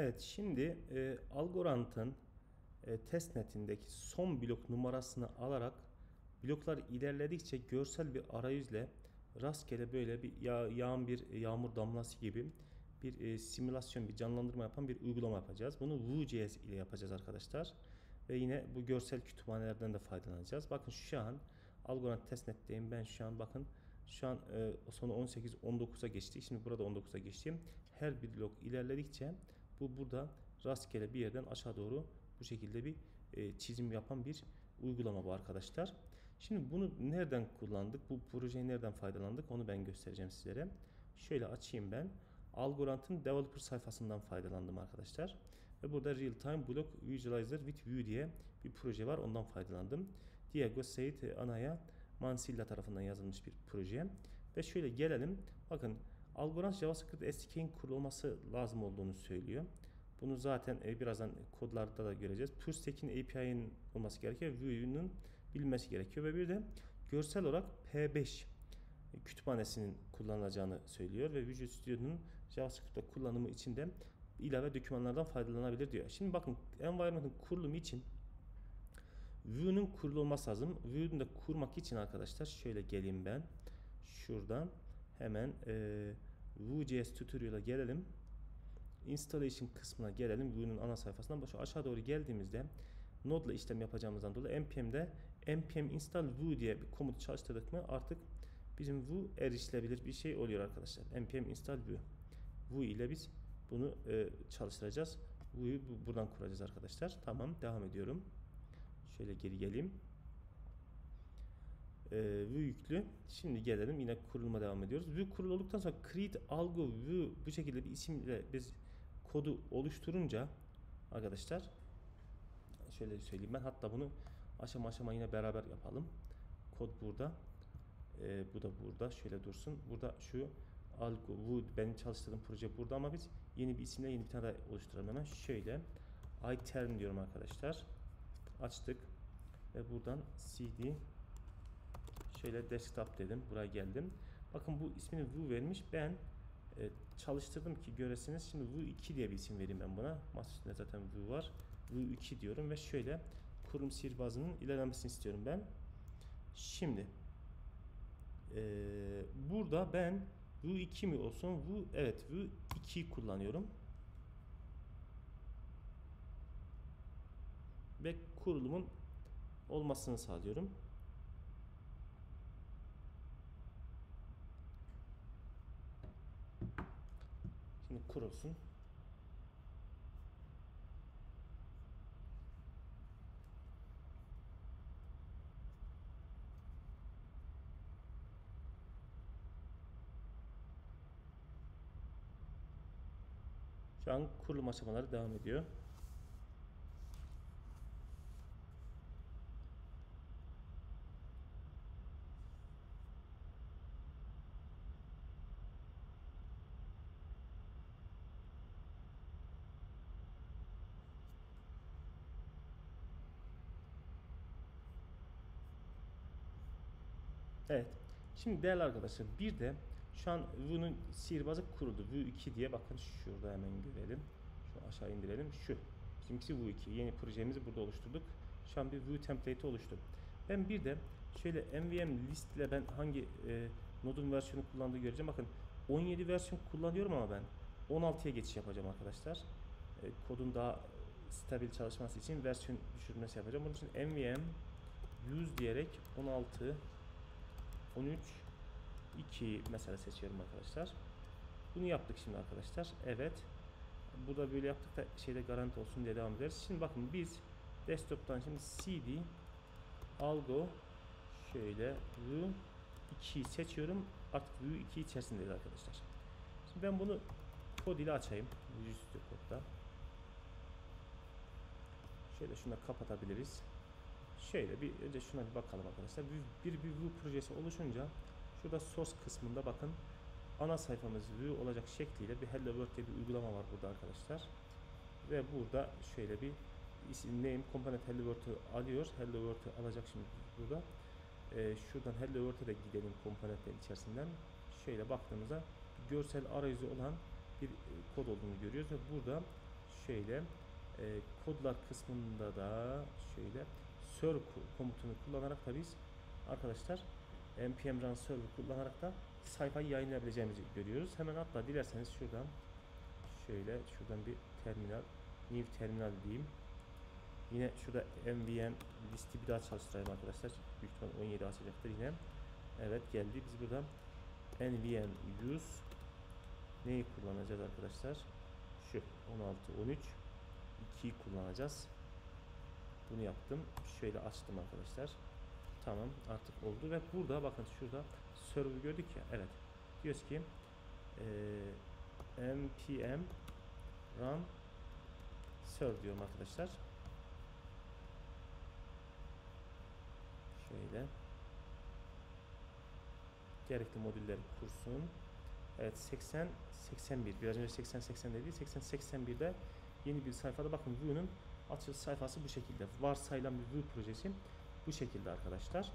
Evet şimdi e, Algorand'ın e, testnetindeki son blok numarasını alarak bloklar ilerledikçe görsel bir arayüzle rastgele böyle bir yağ, yağan bir yağmur damlası gibi bir e, simülasyon, bir canlandırma yapan bir uygulama yapacağız. Bunu Vue.js ile yapacağız arkadaşlar. Ve yine bu görsel kütüphanelerden de faydalanacağız. Bakın şu an Algorand testnetteyim. Ben şu an bakın şu an e, sonu 18 19'a geçti. Şimdi burada 19'a geçtim. Her bir blok ilerledikçe bu burada rastgele bir yerden aşağı doğru bu şekilde bir e, çizim yapan bir uygulama bu arkadaşlar. Şimdi bunu nereden kullandık? Bu projeyi nereden faydalandık? Onu ben göstereceğim sizlere. Şöyle açayım ben. Algorand'ın developer sayfasından faydalandım arkadaşlar. Ve burada Real Time Block Visualizer with Vue diye bir proje var. Ondan faydalandım. Diego Seit Anaya Mansilla tarafından yazılmış bir proje. Ve şöyle gelelim. Bakın Algorand JavaScript SDK'in kurulması lazım olduğunu söylüyor. Bunu zaten e, birazdan kodlarda da göreceğiz. PureStack'in API'nin olması gerekiyor. Vue'nun bilmesi gerekiyor ve bir de görsel olarak P5 kütüphanesinin kullanılacağını söylüyor ve Visual Studio'nun JavaScript'te kullanımı için de ilave dokümanlardan faydalanabilir diyor. Şimdi bakın environment'ın kurulumu için Vue'nun kurulması lazım. Vue'nu da kurmak için arkadaşlar şöyle geleyim ben. Şuradan hemen e, Vue.js tutorial'a gelelim. Installation kısmına gelelim. Vue'nun ana sayfasından şu aşağı doğru geldiğimizde Node ile işlem yapacağımızdan dolayı npm'de npm install Vue diye bir komut çalıştırdık mı artık bizim Vue erişilebilir bir şey oluyor arkadaşlar. npm install Vue. Vue ile biz bunu e, çalıştıracağız. Vue'yu bu, buradan kuracağız arkadaşlar. Tamam devam ediyorum. Şöyle geri geleyim. Ee, Vue yüklü. Şimdi gelelim yine kuruluma devam ediyoruz. Vue kurulu olduktan sonra create algo Vue bu şekilde bir isimle biz kodu oluşturunca arkadaşlar şöyle söyleyeyim ben hatta bunu aşama aşama yine beraber yapalım. Kod burada. Ee, bu da burada. Şöyle dursun. Burada şu algo Vue benim çalıştırdığım proje burada ama biz yeni bir isimle yeni bir tane daha oluşturalım hemen. Şöyle iTerm diyorum arkadaşlar. Açtık ve buradan cd şöyle desktop dedim. Buraya geldim. Bakın bu ismini Vue vermiş. Ben e, çalıştırdım ki göresiniz. Şimdi Vue 2 diye bir isim vereyim ben buna. Masa üstünde zaten Vue var. Vue 2 diyorum ve şöyle kurum sihirbazının ilerlemesini istiyorum ben. Şimdi e, burada ben Vue 2 mi olsun? Vue, evet Vue 2'yi kullanıyorum. Ve kurulumun olmasını sağlıyorum. Şimdi kurulsun. Şu an kurulum aşamaları devam ediyor. Evet. Şimdi değerli arkadaşlar bir de şu an Vue'nun sihirbazı kuruldu. Vue 2 diye bakın şurada hemen görelim. Şu aşağı indirelim. Şu. Bizimkisi Vue 2. Yeni projemizi burada oluşturduk. Şu an bir Vue template oluştu. Ben bir de şöyle nvm list ile ben hangi e, nodun versiyonu kullandığı göreceğim. Bakın 17 versiyon kullanıyorum ama ben 16'ya geçiş yapacağım arkadaşlar. E, kodun daha stabil çalışması için versiyon düşürmesi yapacağım. Bunun için nvm use diyerek 16 13 2 mesela seçiyorum arkadaşlar. Bunu yaptık şimdi arkadaşlar. Evet. Burada böyle yaptık da şeyde garanti olsun diye devam ederiz. Şimdi bakın biz desktop'tan şimdi cd algo şöyle view 2'yi seçiyorum. Artık view 2 içerisindeyiz arkadaşlar. Şimdi ben bunu kod ile açayım. Studio kodda. Şöyle şunu da kapatabiliriz. Şöyle bir önce şuna bir bakalım arkadaşlar. Bir, bir, bir Vue projesi oluşunca şurada source kısmında bakın ana sayfamız Vue olacak şekliyle bir Hello World diye bir uygulama var burada arkadaşlar. Ve burada şöyle bir isim name component Hello World'ü alıyor. Hello World'ü alacak şimdi burada. Ee, şuradan Hello World'e de gidelim komponentler içerisinden. Şöyle baktığımızda görsel arayüzü olan bir kod olduğunu görüyoruz ve burada şöyle e, kodlar kısmında da şöyle serve ko- komutunu kullanarak da biz arkadaşlar npm run server kullanarak da sayfayı yayınlayabileceğimizi görüyoruz. Hemen hatta dilerseniz şuradan şöyle şuradan bir terminal new terminal diyeyim. Yine şurada mvn listi bir daha çalıştırayım arkadaşlar. Büyük ihtimal 17 açacaktır yine. Evet geldi. Biz buradan nvm use neyi kullanacağız arkadaşlar? Şu 16 13 2'yi kullanacağız. Bunu yaptım. Şöyle açtım arkadaşlar. Tamam artık oldu ve burada bakın şurada server gördük ya. Evet. Diyoruz ki eee npm run serve diyorum arkadaşlar. Şöyle gerekli modülleri kursun. Evet 80 81 biraz önce 80 80 dedi 80 81'de yeni bir sayfada bakın Vue'nun açılış sayfası bu şekilde. Varsayılan bir Vue projesi bu şekilde arkadaşlar.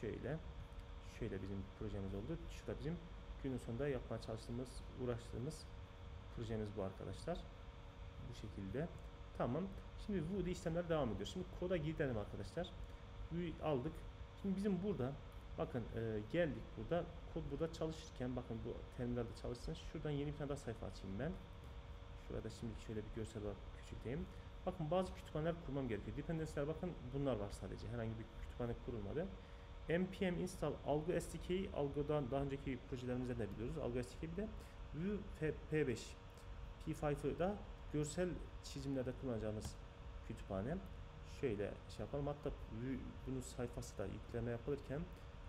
Şöyle şöyle bizim projemiz oldu. Şu da bizim günün sonunda yapmaya çalıştığımız, uğraştığımız projemiz bu arkadaşlar. Bu şekilde. Tamam. Şimdi Vue'da işlemler devam ediyor. Şimdi koda gidelim arkadaşlar. Vue'yu aldık. Şimdi bizim burada bakın e, geldik burada kod burada çalışırken bakın bu terminalde çalışsın. Şuradan yeni bir tane daha sayfa açayım ben. Şurada şimdi şöyle bir görsel olarak küçülteyim. Bakın bazı kütüphaneler kurmam gerekiyor. Dependency'ler bakın bunlar var sadece. Herhangi bir kütüphane kurulmadı. npm install algo SDK'yi algodan daha önceki projelerimizde de biliyoruz. Algo SDK bir de Vue F- P5 P5'ı da görsel çizimlerde kullanacağımız kütüphane. Şöyle şey yapalım. Hatta Vue bunun sayfası da yükleme yapılırken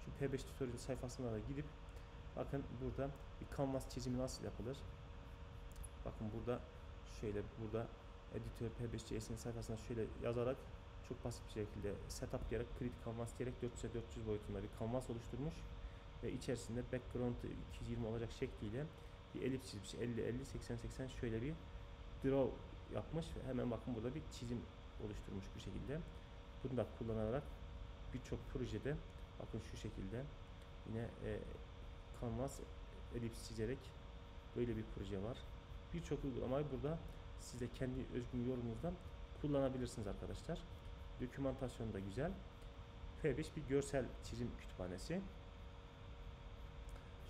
şu P5 tutorial sayfasına da gidip bakın burada bir canvas çizimi nasıl yapılır? Bakın burada şöyle burada editör P5.js'in sayfasına şöyle yazarak çok basit bir şekilde setup diyerek create canvas diyerek 400'e 400 boyutunda bir canvas oluşturmuş ve içerisinde background 220 olacak şekliyle bir elips çizmiş 50 50 80 80 şöyle bir draw yapmış ve hemen bakın burada bir çizim oluşturmuş bu şekilde. Bunu da kullanarak birçok projede bakın şu şekilde yine e, canvas elips çizerek böyle bir proje var. Birçok uygulamayı burada siz de kendi özgün yorumunuzdan kullanabilirsiniz arkadaşlar. Dokümantasyon da güzel. P5 bir görsel çizim kütüphanesi.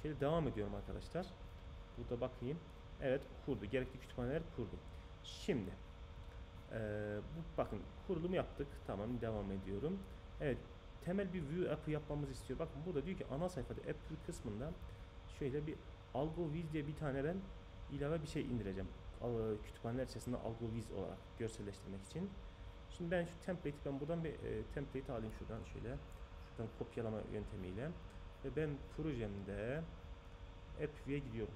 Şöyle devam ediyorum arkadaşlar. Burada bakayım. Evet kurdu. Gerekli kütüphaneler kurdu. Şimdi eee, bu bakın kurulumu yaptık. Tamam devam ediyorum. Evet temel bir view app'ı yapmamızı istiyor. Bakın burada diyor ki ana sayfada app kısmında şöyle bir AlgoViz diye bir tane ben ilave bir şey indireceğim. Al- Kütüphaneler içerisinde AlgoViz olarak görselleştirmek için. Şimdi ben şu template'i ben buradan bir e, template alayım şuradan şöyle. Şuradan kopyalama yöntemiyle. Ve ben projemde AppView'e gidiyorum.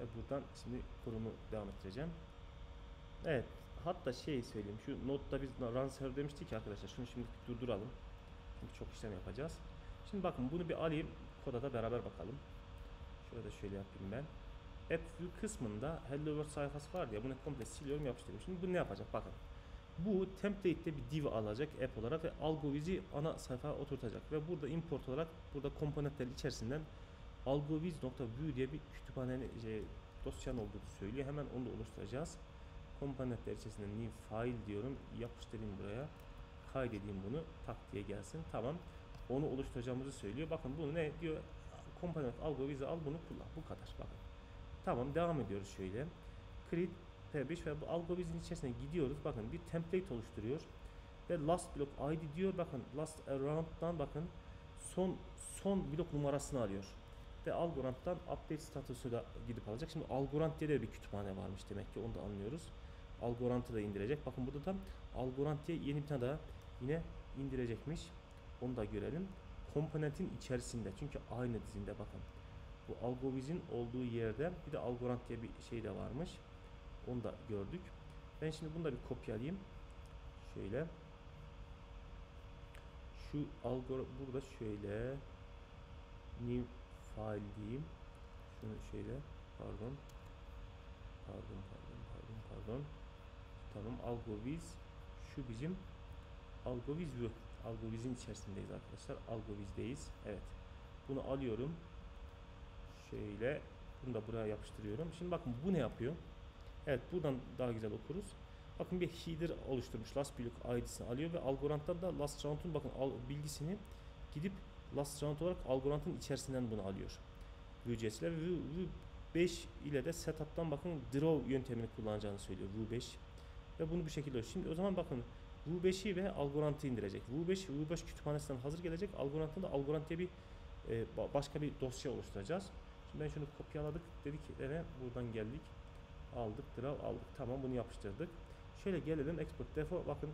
Ve buradan şimdi kurumu devam ettireceğim. Evet. Hatta şey söyleyeyim. Şu notta biz run server demiştik arkadaşlar. Şunu şimdi durduralım. Çünkü çok işlem yapacağız. Şimdi bakın bunu bir alayım. Koda da beraber bakalım. Şurada şöyle yapayım ben. AppView kısmında Hello World sayfası var ya bunu komple siliyorum yapıştırıyorum. Şimdi bu ne yapacak bakın. Bu template'te bir div alacak app olarak ve AlgoViz'i ana sayfaya oturtacak ve burada import olarak burada komponentler içerisinden algoviz.view diye bir kütüphanenin şey, dosyanın olduğunu söylüyor. Hemen onu da oluşturacağız. Komponentler içerisinde new file diyorum. Yapıştırayım buraya. Kaydedeyim bunu. Tak diye gelsin. Tamam. Onu oluşturacağımızı söylüyor. Bakın bunu ne diyor? Komponent algoviz'i al bunu kullan. Bu kadar. Bakın. Tamam devam ediyoruz şöyle. Create P5 ve bu algovizin içerisine gidiyoruz. Bakın bir template oluşturuyor. Ve last block ID diyor. Bakın last around'dan bakın son son blok numarasını alıyor. Ve Algorand'dan update statüsü de gidip alacak. Şimdi Algorand diye de bir kütüphane varmış demek ki onu da anlıyoruz. Algorand'ı da indirecek. Bakın burada da Algorand diye yeni bir tane daha yine indirecekmiş. Onu da görelim. Komponentin içerisinde. Çünkü aynı dizinde bakın. Bu Algoviz'in olduğu yerde bir de Algorand diye bir şey de varmış. Onu da gördük. Ben şimdi bunu da bir kopyalayayım. Şöyle. Şu algor burada şöyle new file diyeyim. Şunu şöyle pardon. Pardon pardon pardon pardon. Tamam algoviz şu bizim algoviz view. Algoviz'in içerisindeyiz arkadaşlar. Algoviz'deyiz. Evet. Bunu alıyorum. Şöyle bunu da buraya yapıştırıyorum. Şimdi bakın bu ne yapıyor? Evet buradan daha güzel okuruz. Bakın bir header oluşturmuş. Last block ID'sini alıyor ve Algorand'dan da last round'un bakın bilgisini gidip last round olarak Algorand'ın içerisinden bunu alıyor. Vue.js ile ve Vue 5 ile de setup'tan bakın draw yöntemini kullanacağını söylüyor Vue 5. Ve bunu bu şekilde Şimdi o zaman bakın Vue 5'i ve Algorand'ı indirecek. Vue 5 Vue 5 kütüphanesinden hazır gelecek. Algorand'da da Algorand diye bir e, başka bir dosya oluşturacağız. Şimdi ben şunu kopyaladık dedik eve buradan geldik. Aldık draw aldık. Tamam bunu yapıştırdık. Şöyle gelelim export defo bakın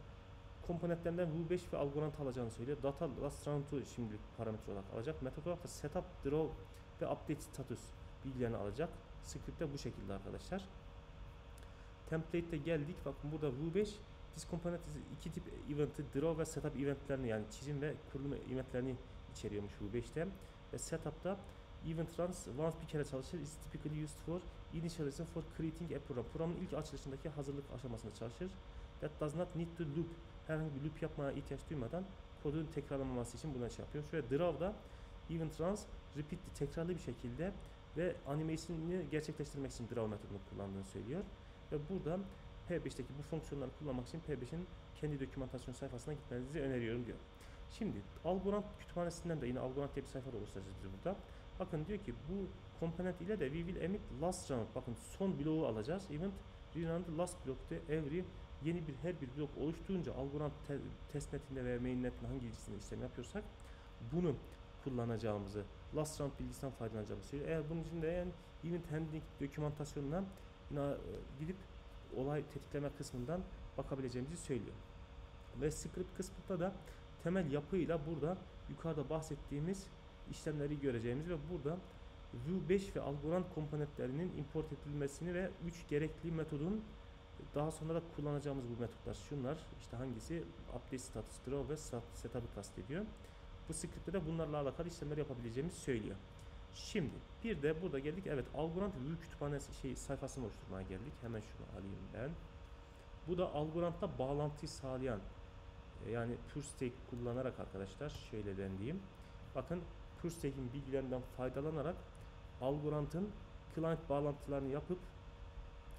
komponentlerinden Vue 5 ve Algorand alacağını söylüyor. Data last round'u şimdi parametre olarak alacak. Metot olarak da setup draw ve update status bilgilerini alacak. Script'te bu şekilde arkadaşlar. Template'te geldik. Bakın burada Vue 5 This component iki tip event'i draw ve setup eventlerini yani çizim ve kurulum eventlerini içeriyormuş Vue 5'te. Ve setup'ta event runs once bir kere çalışır. Is typically used for initialization for creating a program. Programın ilk açılışındaki hazırlık aşamasında çalışır. That does not need to loop. Herhangi bir loop yapmaya ihtiyaç duymadan kodun tekrarlamaması için buna şey yapıyor. Şöyle draw'da event runs repeat tekrarlı bir şekilde ve animation'ını gerçekleştirmek için draw metodunu kullandığını söylüyor. Ve burada P5'teki bu fonksiyonları kullanmak için P5'in kendi dokümantasyon sayfasına gitmenizi öneriyorum diyor. Şimdi Algorand kütüphanesinden de yine Algorand diye bir sayfa da oluşturacağız burada. Bakın diyor ki bu komponent ile de we will emit last round. Bakın son bloğu alacağız. Event rerun last block'ta every yeni bir her bir blok oluşturunca Algorand te testnetinde veya mainnetinde hangi ilgisinde işlem yapıyorsak bunu kullanacağımızı last round bilgisinden faydalanacağımızı söylüyor. Eğer bunun için de yani event handling dokümantasyonuna e, gidip olay tetikleme kısmından bakabileceğimizi söylüyor. Ve script kısmında da temel yapıyla burada yukarıda bahsettiğimiz işlemleri göreceğimiz ve burada Vue 5 ve Algorand komponentlerinin import edilmesini ve 3 gerekli metodun daha sonra da kullanacağımız bu metotlar şunlar işte hangisi update status draw ve setup'ı kastediyor. Bu script'te de bunlarla alakalı işlemler yapabileceğimizi söylüyor. Şimdi bir de burada geldik. Evet Algorand Vue kütüphanesi şey sayfasını oluşturmaya geldik. Hemen şunu alayım ben. Bu da Algorand'da bağlantıyı sağlayan e, yani PureStake kullanarak arkadaşlar şöyle diyeyim. Bakın PureStake'in bilgilerinden faydalanarak Algorand'ın client bağlantılarını yapıp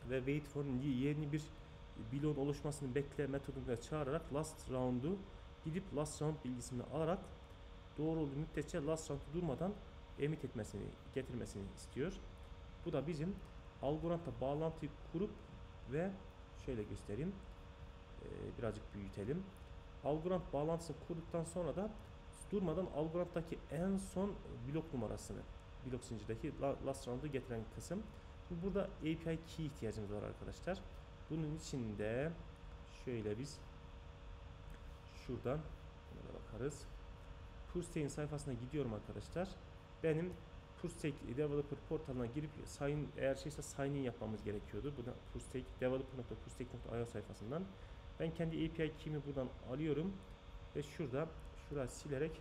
ve wait for yeni bir bloğun oluşmasını bekle metodunu çağırarak last round'u gidip last round bilgisini alarak doğru olduğu müddetçe last round'u durmadan emit etmesini, getirmesini istiyor. Bu da bizim Algorand'la bağlantıyı kurup ve şöyle göstereyim. Birazcık büyütelim. Algorand bağlantısını kurduktan sonra da durmadan Algorand'daki en son blok numarasını blok zincirdeki last round'u getiren kısım. Burada API key ihtiyacımız var arkadaşlar. Bunun için de şöyle biz şuradan bakarız. Purstain sayfasına gidiyorum arkadaşlar benim Purstake Developer portalına girip sign eğer şeyse sign in yapmamız gerekiyordu. Bu da Purstake developer.purstake.io sayfasından. Ben kendi API key'imi buradan alıyorum ve şurada şuraya silerek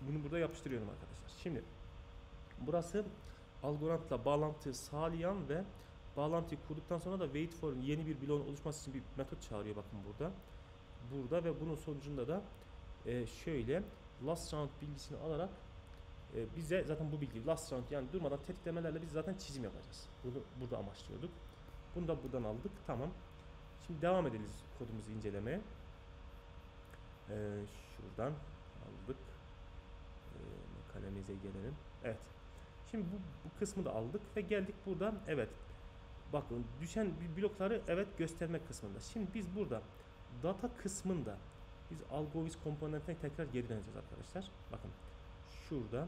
bunu burada yapıştırıyorum arkadaşlar. Şimdi burası Algorand'la bağlantı sağlayan ve bağlantıyı kurduktan sonra da wait for yeni bir bloğun oluşması için bir metot çağırıyor bakın burada. Burada ve bunun sonucunda da e, şöyle last round bilgisini alarak e, bize zaten bu bilgi last round yani durmadan tetiklemelerle biz zaten çizim yapacağız. Bunu burada amaçlıyorduk. Bunu da buradan aldık. Tamam. Şimdi devam edelim kodumuzu incelemeye. Ee, şuradan aldık. Ee, kalemize gelelim. Evet. Şimdi bu, bu kısmı da aldık ve geldik buradan. Evet. Bakın düşen blokları evet gösterme kısmında. Şimdi biz burada data kısmında biz algoviz komponentine tekrar geri döneceğiz arkadaşlar. Bakın şurada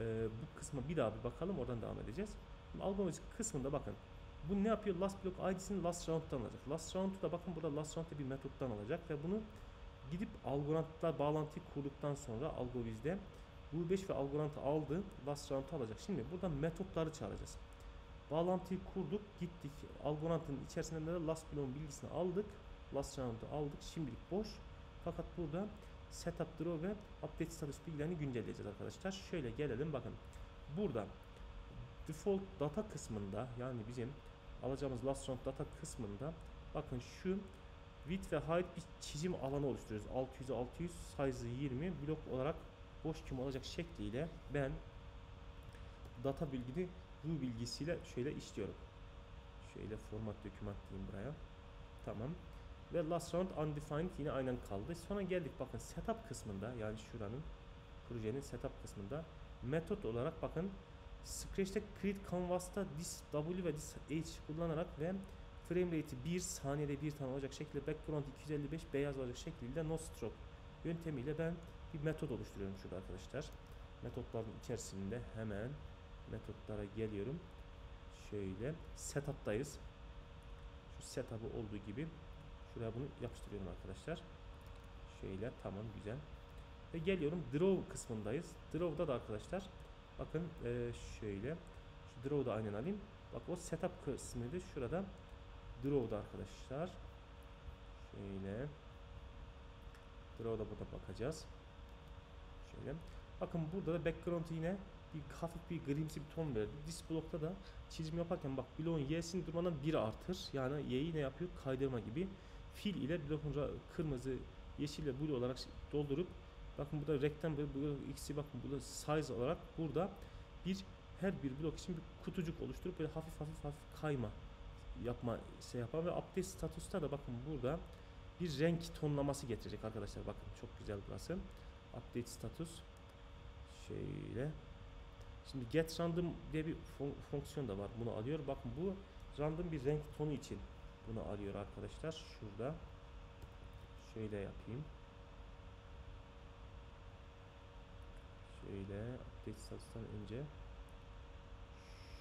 e, bu kısma bir daha bir bakalım oradan devam edeceğiz. Algoritma kısmında bakın bu ne yapıyor? Last block ID'sini last round'dan alacak. Last round'u da bakın burada last round'da bir metottan alacak ve bunu gidip Algorand'la bağlantıyı kurduktan sonra Algoviz'de bu 5 ve Algorand aldı. Last round'u alacak. Şimdi burada metotları çağıracağız. Bağlantıyı kurduk, gittik. Algorand'ın içerisinden de last block'un bilgisini aldık. Last round'u aldık. Şimdilik boş. Fakat burada setup draw ve update status bilgilerini güncelleyeceğiz arkadaşlar. Şöyle gelelim bakın. Burada default data kısmında yani bizim alacağımız last round data kısmında bakın şu width ve height bir çizim alanı oluşturuyoruz. 600 600 size 20 blok olarak boş kim olacak şekliyle ben data bilgini bu bilgisiyle şöyle işliyorum. Şöyle format doküman diyeyim buraya. Tamam. Ve last round undefined yine aynen kaldı. Sonra geldik bakın setup kısmında yani şuranın projenin setup kısmında metot olarak bakın Scratch'te create canvas'ta this W ve this H kullanarak ve frame rate'i 1 saniyede bir tane olacak şekilde background 255 beyaz olacak şekilde no stroke yöntemiyle ben bir metot oluşturuyorum şurada arkadaşlar. Metotların içerisinde hemen metotlara geliyorum. Şöyle setup'tayız. Şu setup'ı olduğu gibi şuraya bunu yapıştırıyorum arkadaşlar. Şöyle tamam güzel. Ve geliyorum draw kısmındayız. Draw'da da arkadaşlar bakın şöyle şu draw'da aynen alayım. Bak o setup kısmıydı. Şurada draw'da arkadaşlar. Şöyle draw'da burada bakacağız. Şöyle. Bakın burada da background yine bir hafif bir grimsi bir ton verdi. This block'ta da çizim yaparken bak bloğun y'sini durmadan 1 artır. Yani y'yi ne yapıyor? Kaydırma gibi. Fil ile blokun kırmızı, yeşil ve blue olarak doldurup bakın burada rectangle, bu x'i bakın burada size olarak burada bir her bir blok için bir kutucuk oluşturup böyle hafif hafif hafif kayma yapma şey yapan ve update statusta da bakın burada bir renk tonlaması getirecek arkadaşlar. Bakın çok güzel burası. Update status şöyle Şimdi get random diye bir fon- fonksiyon da var. Bunu alıyor. Bakın bu random bir renk tonu için bunu arıyor arkadaşlar. Şurada şöyle yapayım. Şöyle update status'tan önce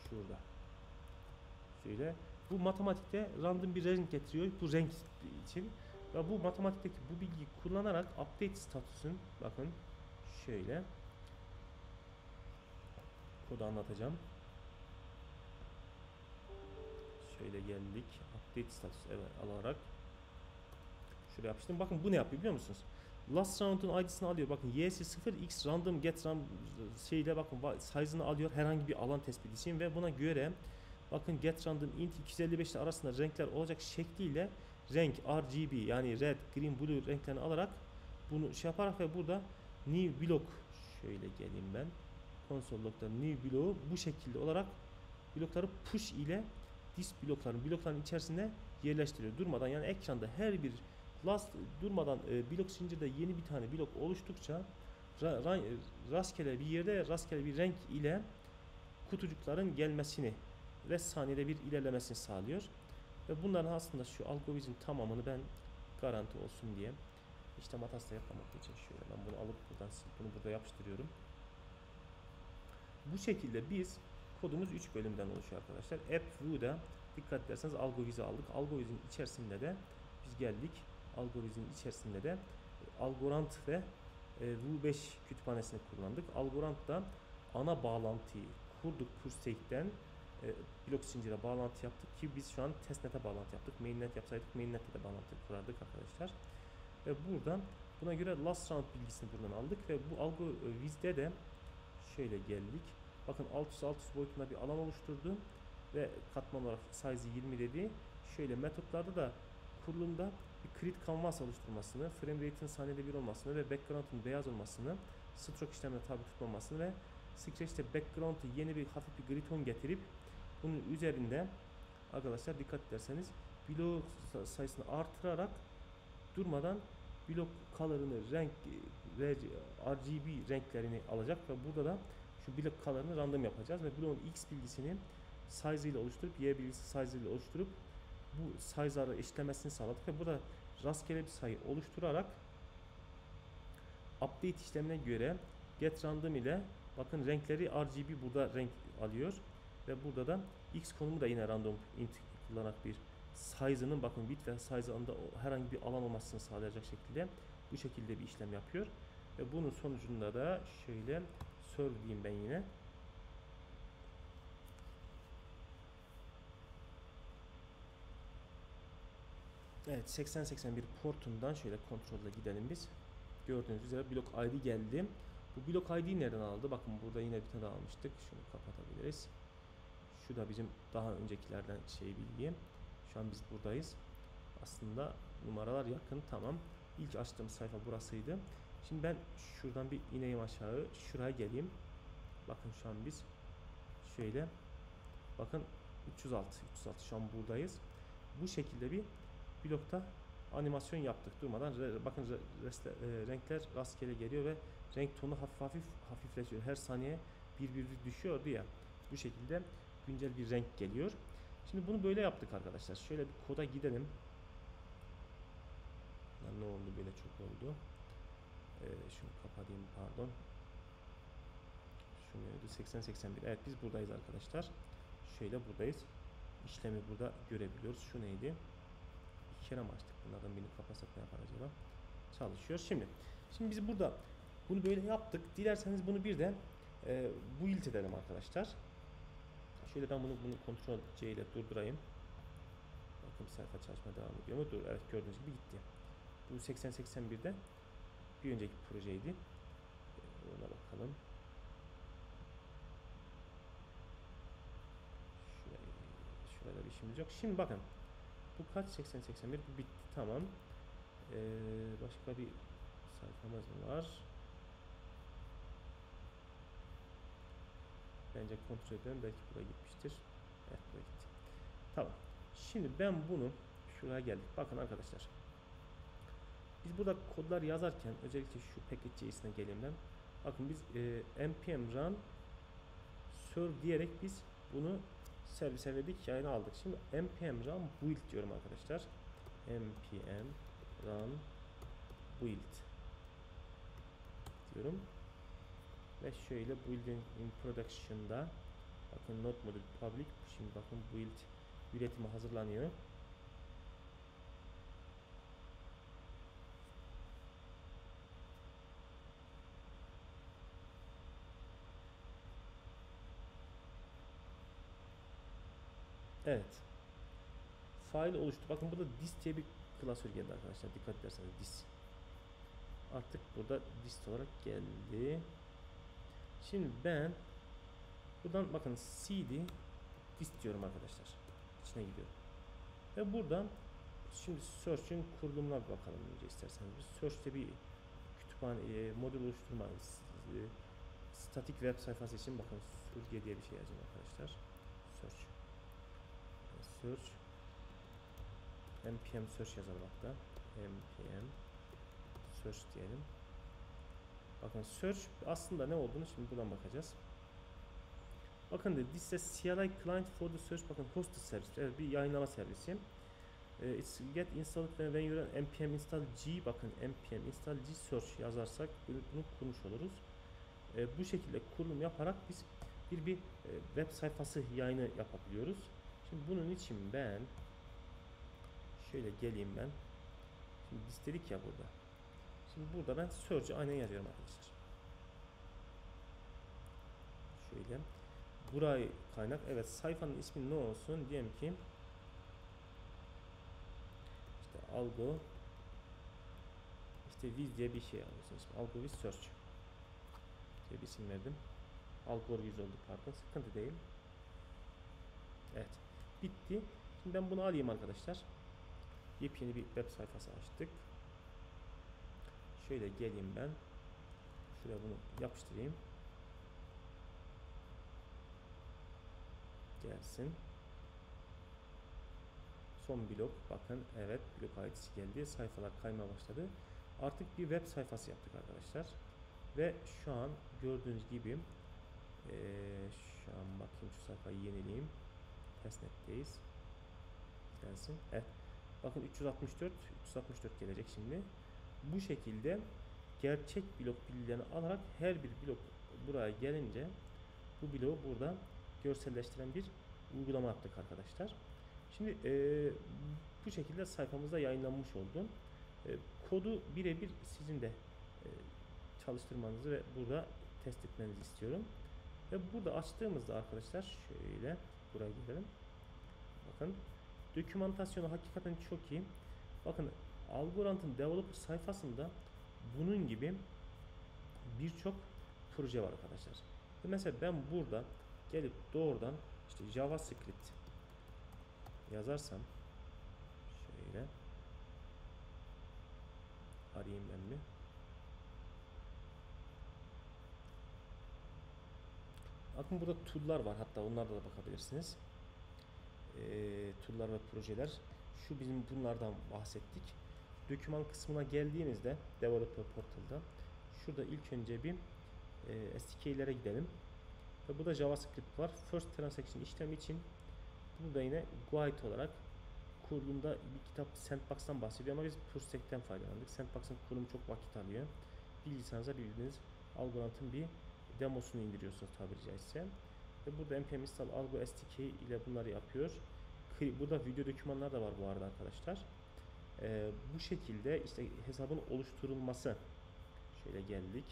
şurada. Şöyle bu matematikte random bir renk getiriyor bu renk için ve bu matematikteki bu bilgiyi kullanarak update statüsün bakın şöyle kodu anlatacağım. Şöyle geldik. Update status evet alarak şuraya yapıştım. Bakın bu ne yapıyor biliyor musunuz? Last round'un ID'sini alıyor. Bakın y'si 0 x random get ram şeyle bakın size'ını alıyor herhangi bir alan tespit için ve buna göre bakın get random int 255 ile arasında renkler olacak şekliyle renk RGB yani red, green, blue renklerini alarak bunu şey yaparak ve burada new block şöyle geleyim ben console new bloğu bu şekilde olarak blokları push ile this blokların blokların içerisinde yerleştiriyor. Durmadan yani ekranda her bir last durmadan e, blok zincirde yeni bir tane blok oluştukça ra- ra- rastgele bir yerde rastgele bir renk ile kutucukların gelmesini ve saniyede bir ilerlemesini sağlıyor. Ve bunların aslında şu algoritmin tamamını ben garanti olsun diye işte matasta yapmamak için şöyle ben bunu alıp buradan bunu burada yapıştırıyorum. Bu şekilde biz kodumuz 3 bölümden oluşuyor arkadaşlar. App View'da dikkat ederseniz algovizi aldık. Algorizmin içerisinde de biz geldik. Algorizmin içerisinde de e, Algorand ve e, Vue5 kütüphanesini kullandık. Algorand'da ana bağlantıyı kurduk Purseik'ten e, blok zincire bağlantı yaptık ki biz şu an testnet'e bağlantı yaptık. Mainnet yapsaydık mainnet'e de bağlantı kurardık arkadaşlar. Ve buradan buna göre last round bilgisini buradan aldık ve bu algovizde de şöyle geldik. Bakın 600 600 boyutunda bir alan oluşturdu ve katman olarak size 20 dedi. Şöyle metotlarda da kurulumda bir create canvas oluşturmasını, frame rate'in saniyede bir olmasını ve background'un beyaz olmasını, stroke işlemine tabi tutmamasını ve Scratch'te background'u yeni bir hafif bir grid tone getirip bunun üzerinde arkadaşlar dikkat ederseniz blok sa- sayısını artırarak durmadan blok color'ını renk RGB renklerini alacak ve burada da şu blok color'ını random yapacağız ve bloğun x bilgisini size ile oluşturup y bilgisi size ile oluşturup bu size'ları eşitlemesini sağladık ve burada rastgele bir sayı oluşturarak update işlemine göre get random ile bakın renkleri RGB burada renk alıyor ve burada da x konumu da yine random int kullanarak bir size'ının bakın width ve size o- herhangi bir alan olmasını sağlayacak şekilde bu şekilde bir işlem yapıyor ve bunun sonucunda da şöyle serve diyeyim ben yine Evet 8081 portundan şöyle kontrolle gidelim biz. Gördüğünüz üzere blok ID geldi. Bu blok ID nereden aldı? Bakın burada yine bir tane almıştık. Şunu kapatabiliriz. Şu da bizim daha öncekilerden şey bilgi. Şu an biz buradayız. Aslında numaralar yakın tamam. İlk açtığım sayfa burasıydı. Şimdi ben şuradan bir ineyim aşağı. Şuraya geleyim. Bakın şu an biz şöyle bakın 306 306 şu an buradayız. Bu şekilde bir blokta animasyon yaptık durmadan. Bakın re- resle- e, renkler rastgele geliyor ve renk tonu hafif hafif hafifleşiyor. Her saniye bir bir düşüyordu ya. Bu şekilde güncel bir renk geliyor. Şimdi bunu böyle yaptık arkadaşlar. Şöyle bir koda gidelim. Lan ne oldu böyle çok oldu. Ee, şunu kapatayım pardon. Şu neydi? 80 81. Evet biz buradayız arkadaşlar. Şöyle buradayız. İşlemi burada görebiliyoruz. Şu neydi? İki kere mi açtık? Bunlardan birini kapasak ne yapar acaba? Çalışıyor. Şimdi şimdi biz burada bunu böyle yaptık. Dilerseniz bunu bir de e, build edelim arkadaşlar. Şöyle ben bunu bunu kontrol C ile durdurayım. Bakın sayfa çalışma devam ediyor mu? Dur. Evet gördüğünüz gibi gitti. Bu 8081'de bir önceki projeydi. Ee, Ona bakalım. Şuraya, şurada bir işimiz yok. Şimdi bakın. Bu kaç? 80 81 bu bitti. Tamam. Ee, başka bir sayfamız mı var? Bence kontrol edelim. Belki buraya gitmiştir. Evet buraya gitti. Tamam. Şimdi ben bunu şuraya geldik. Bakın arkadaşlar. Biz burada kodlar yazarken özellikle şu package.js'ine geleyim ben. Bakın biz e, npm run serve diyerek biz bunu servise verdik yayına aldık. Şimdi npm run build diyorum arkadaşlar. npm run build diyorum. Ve şöyle build in, production'da bakın not module public şimdi bakın build üretimi hazırlanıyor. Evet. Fail oluştu. Bakın burada dis diye bir klasör geldi arkadaşlar. Dikkat ederseniz dis. Artık burada dist olarak geldi. Şimdi ben buradan bakın cd diyorum arkadaşlar. İçine gidiyorum. Ve buradan şimdi search'ün kurulumuna bakalım önce isterseniz. Biz search'te bir kütüphane e, modül oluşturma e, statik web sayfası için bakın Surge diye bir şey yazacağım arkadaşlar. Search search npm search yazalım hatta npm search diyelim bakın search aslında ne olduğunu şimdi buradan bakacağız. Bakın dedi this is CLI client for the search bakın hosted service. Evet bir yayınlama servisi. E, it's get installed when, you run npm install g bakın npm install g search yazarsak bunu, bunu kurmuş oluruz. E, bu şekilde kurulum yaparak biz bir bir e, web sayfası yayını yapabiliyoruz. Şimdi bunun için ben şöyle geleyim ben. Şimdi biz ya burada. Şimdi burada ben search'ı aynen yazıyorum arkadaşlar. Şöyle. Burayı kaynak. Evet sayfanın ismi ne olsun? Diyelim ki işte algo işte viz diye bir şey alıyorsun. Algo viz search diye bir isim verdim. Algor viz oldu pardon. Sıkıntı değil. Evet bitti. Şimdi ben bunu alayım arkadaşlar. Yepyeni bir web sayfası açtık. Şöyle geleyim ben. Şuraya bunu yapıştırayım. Gelsin. Son blok. Bakın evet blok ID'si geldi. Sayfalar kaymaya başladı. Artık bir web sayfası yaptık arkadaşlar. Ve şu an gördüğünüz gibi ee, şu an bakayım şu sayfayı yenileyim. Testnet'teyiz. Gelsin. Evet. Bakın 364 364 gelecek şimdi. Bu şekilde gerçek blok bilgilerini alarak her bir blok buraya gelince bu bloğu burada görselleştiren bir uygulama yaptık arkadaşlar. Şimdi e, bu şekilde sayfamızda yayınlanmış oldu. E, kodu birebir sizin de e, çalıştırmanızı ve burada test etmenizi istiyorum. Ve burada açtığımızda arkadaşlar şöyle buraya gidelim. Bakın dokümantasyonu hakikaten çok iyi. Bakın Algorand'ın developer sayfasında bunun gibi birçok proje var arkadaşlar. Mesela ben burada gelip doğrudan işte JavaScript yazarsam şöyle arayayım ben bir. Bakın burada tool'lar var. Hatta onlarda da bakabilirsiniz. tool'lar ve projeler. Şu bizim bunlardan bahsettik. Doküman kısmına geldiğimizde Developer Portal'da şurada ilk önce bir e, SDK'lere gidelim. Ve bu da JavaScript var. First Transaction işlemi için burada yine guide olarak kurulumda bir kitap Sandbox'tan bahsediyor ama biz PureStack'ten faydalandık. Sandbox'ın kurulumu çok vakit alıyor. Bilgisayarınıza bildiğiniz Algorand'ın bir demosunu indiriyorsunuz tabiri caizse. Ve burada npm install algo SDK ile bunları yapıyor. Burada video dokümanlar da var bu arada arkadaşlar. Ee, bu şekilde işte hesabın oluşturulması. Şöyle geldik.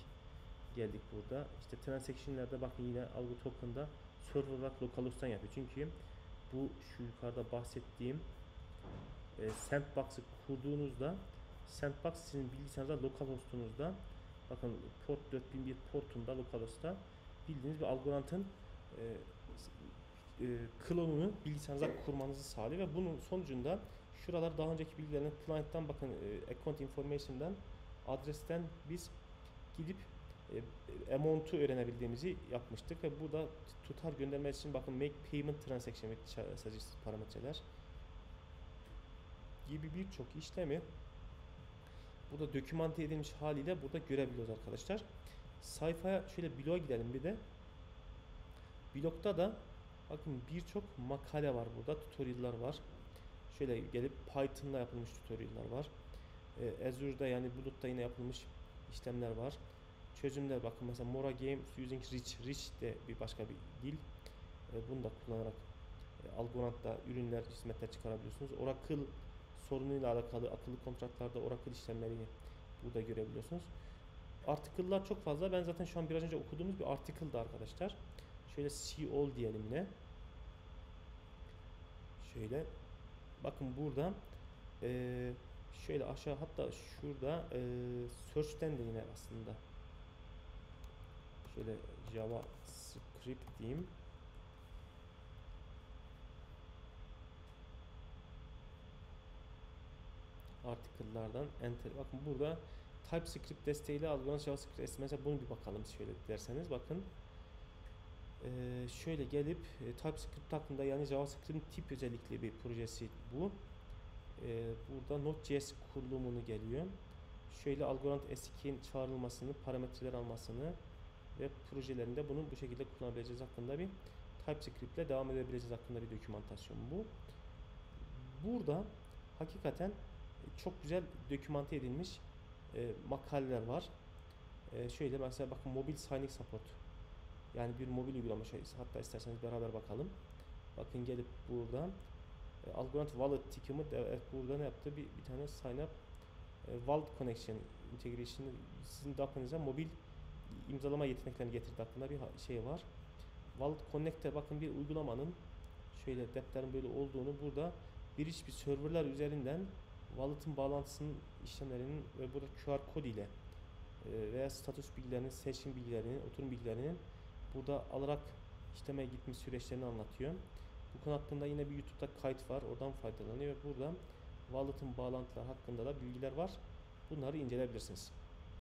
Geldik burada. İşte transaction'lerde bakın yine algo token'da server olarak localhost'tan yapıyor. Çünkü bu şu yukarıda bahsettiğim e, sandbox'ı kurduğunuzda sandbox sizin bilgisayarınızda localhost'unuzda bakın port 4001 portunda localhost'ta bildiğiniz bir Algorand'ın e, e, klonunu bilgisayarınıza kurmanızı sağlıyor ve bunun sonucunda şuralar daha önceki bilgilerini client'tan bakın e, account information'dan adresten biz gidip e, amount'u öğrenebildiğimizi yapmıştık ve burada tutar göndermesi için bakın make payment transaction ve parametreler gibi birçok işlemi burada dokümante edilmiş haliyle burada görebiliyoruz arkadaşlar. Sayfaya şöyle bloğa gidelim bir de. Blogda da bakın birçok makale var burada. Tutorial'lar var. Şöyle gelip Python'la yapılmış tutorial'lar var. Ee, Azure'da yani bulutta yine yapılmış işlemler var. Çözümler bakın mesela Mora Game using Rich. Rich de bir başka bir dil. Ee, bunu da kullanarak e, Algorand'da ürünler, hizmetler çıkarabiliyorsunuz. Oracle sorunuyla alakalı akıllı kontratlarda Oracle işlemlerini burada görebiliyorsunuz. Article'lar çok fazla. Ben zaten şu an biraz önce okuduğumuz bir article'da arkadaşlar. Şöyle see all diyelim yine. Şöyle bakın burada e, şöyle aşağı hatta şurada e, search'ten de yine aslında şöyle JavaScript diyeyim. article'lardan enter. Bakın burada TypeScript desteğiyle algılanan JavaScript mesela bunu bir bakalım şöyle derseniz. Bakın ee, şöyle gelip e, TypeScript hakkında yani JavaScript'in tip özellikli bir projesi bu. Ee, burada Node.js kurulumunu geliyor. Şöyle Algorand SDK'in çağrılmasını, parametreler almasını ve projelerinde bunu bu şekilde kullanabileceğiz hakkında bir TypeScript ile devam edebileceğiz hakkında bir dokümantasyon bu. Burada hakikaten çok güzel dokümante edilmiş e, makaleler var. E, şöyle mesela bakın mobil signing support. Yani bir mobil uygulama şey. Hatta isterseniz beraber bakalım. Bakın gelip buradan e, Algorand Wallet ticket'ı evet, burada ne yaptı? Bir, bir tane sign up e, Wallet Connection Integration sizin de aklınıza mobil imzalama yeteneklerini getirdi hakkında bir şey var. Wallet Connect'e bakın bir uygulamanın şöyle defterin böyle olduğunu burada bir iş bir serverlar üzerinden wallet'ın bağlantısının işlemlerinin ve burada QR kod ile e, veya status bilgilerinin, seçim bilgilerinin, oturum bilgilerinin burada alarak işleme gitmiş süreçlerini anlatıyor. Bu konu hakkında yine bir YouTube'da kayıt var. Oradan faydalanıyor ve burada wallet'ın bağlantılar hakkında da bilgiler var. Bunları inceleyebilirsiniz.